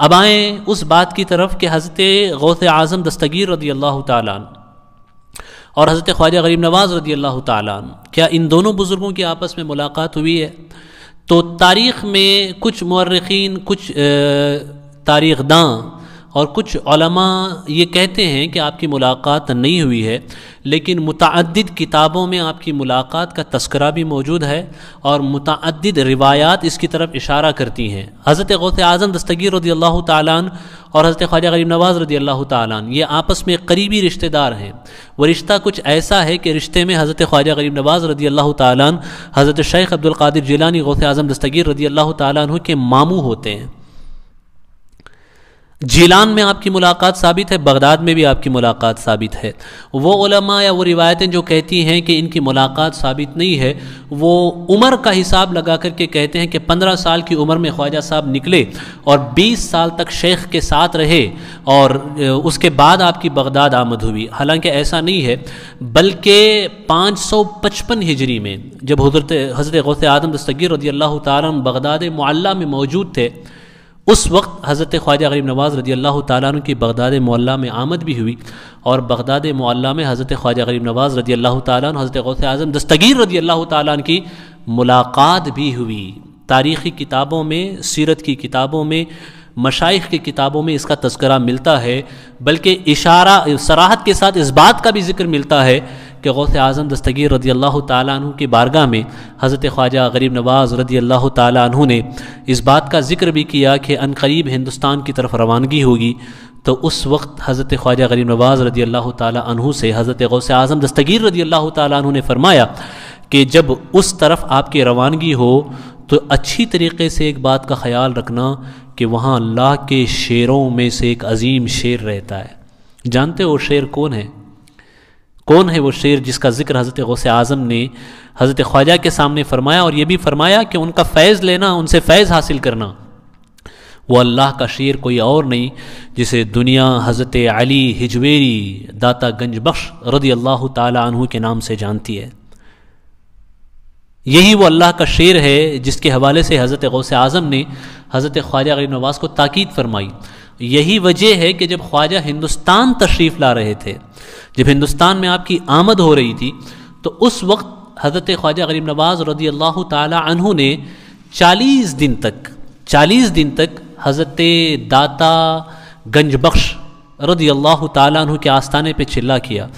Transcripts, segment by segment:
अब आए उस बात की तरफ़ कि हज़रत गौस आज़म दस्तगीर रदी अल्लाह तालान और हज़रत ख्वाजा गरीब नवाज़ रदी अल्लाह तालान क्या इन दोनों बुज़ुर्गों की आपस में मुलाकात हुई है? तो तारीख़ में कुछ मर्रखीन कुछ तारीख़ दाँ और कुछ ये कहते हैं कि आपकी मुलाकात नहीं हुई है, लेकिन मुतद किताबों में आपकी मुलाकात का तस्करा भी मौजूद है और मुतद रिवायात इसकी तरफ़ इशारा करती हैं। हज़रत गौस आज़म दस्तगीर रदी अल्लाह तालान और हज़रत ख्वाजा गरीब नवाज़ रदी अल्लाह तालान ये आपस में करीबी रिश्तेदार हैं। वो रिश्ता कुछ ऐसा है कि रिश्ते में हज़रत ख्वाजा गरीब नवाज़ रदी अल्लाह तालान हज़रत शेख अब्दुल कादिर जिलानी गौस आज़म दस्तगीर रदी अल्लाह तालान के मामू होते हैं। जीलान में आपकी मुलाकात साबित है, बगदाद में भी आपकी मुलाकात साबित है। वो उलमा या वो रिवायतें जो कहती हैं कि इनकी मुलाकात साबित नहीं है, वो उम्र का हिसाब लगा करके कहते हैं कि पंद्रह साल की उम्र में ख्वाजा साहब निकले और बीस साल तक शेख के साथ रहे और उसके बाद आपकी बगदाद आमद हुई। हालाँकि ऐसा नहीं है, बल्कि पाँच सौ पचपन हिजरी में जब हज़रत, हज़रत गौस आदम दस्तगीर रदी अल्लाह बगदाद मुल्ला में मौजूद थे उस वक्त हज़रत ख्वाजा गरीब नवाज़ रदी अल्लाह तु की बगदाद मोल्ला में आमद भी हुई और बगदाद मोल्ला में हज़रत ख्वाजा गरीब नवाज़ रदी अल्लाह तन हज़रत गौस आज़म दस्तगीर रदी अल्लाह तन की मुलाकात भी हुई। तारीख़ी किताबों में, सीरत की किताबों में मशाइ की किताबों में इसका तस्करा मिलता है, बल्कि इशारा, सराहत के साथ इस बात का भी ज़िक्र मिलता है कि गौस आज़म दस्तगीर रदी अल्लाह तु की बारगाह में हज़रत ख्वाजा गरीब नवाज़ रदी अल्लाह तु ने इस बात का ज़िक्र भी किया कि अनकरीब हिंदुस्तान की तरफ़ रवानगी होगी तो उस वक्त हज़रत ख्वाजा गरीब नवाज़ रदी अल्लाह तु से हज़रत गौस आज़म दस्तगीर रदी अल्लाह तु ने फरमाया कि जब उस तरफ़ आपकी रवानगी हो तो अच्छी तरीके से एक बात का ख्याल रखना कि वहाँ अल्लाह के शेरों में से एक अजीम शेर रहता है। जानते हो शेर कौन है? कौन है वो शेर जिसका ज़िक्र हज़रत गौस आज़म ने हज़रत ख्वाजा के सामने फरमाया और ये भी फरमाया कि उनका फैज़ लेना, उनसे फैज़ हासिल करना। वो अल्लाह का शेर कोई और नहीं, जिसे दुनिया हज़रत अली हिजवेरी, दाता गंज बख्श रदी अल्लाह तु के नाम से जानती है। यही वो अल्लाह का शेर है जिसके हवाले से हज़रत गौस आज़म ने हज़रत ख्वाजा गरीब नवाज़ को ताकीद फरमाई। यही वजह है कि जब ख्वाजा हिंदुस्तान तशरीफ़ ला रहे थे, जब हिंदुस्तान में आपकी आमद हो रही थी तो उस वक्त हज़रत ख्वाजा गरीब नवाज़ रदी अल्लाह तु ने चालीस दिन तक, चालीस दिन तक हज़रत दाता गंज बख्श रदी अल्लाह तु के आस्थाने पे चिल्ला किया।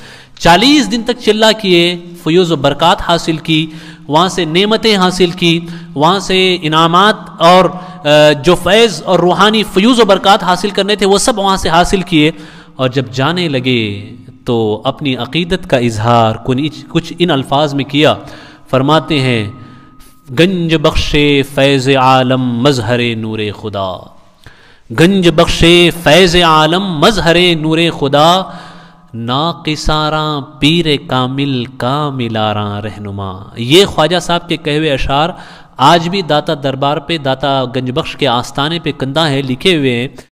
चालीस दिन तक चिल्ला किए, फ्यूज़ बरक़ात हासिल की, वहाँ से नेमतें हासिल की, वहाँ से इनामात और जो फैज़ और रूहानी फ्यूज़ व बरक़ात हासिल करने थे, वो सब वहाँ से हासिल किए। और जब जाने लगे तो अपनी अकीदत का इजहार कुछ इन अल्फाज में किया। फरमाते हैं, गंज बख्शे फैज़ आलम मजहर नूर खुदा। गंज बख्शे फैज़ आलम मजहर नूर खुदा। ना किसारा पीर कामिल का मिलारा रहनुमा। ये ख्वाजा साहब के कहे हुए अशार आज भी दाता दरबार पे, दाता गंजबख्श के आस्थाने पे कंधा है लिखे हुए हैं।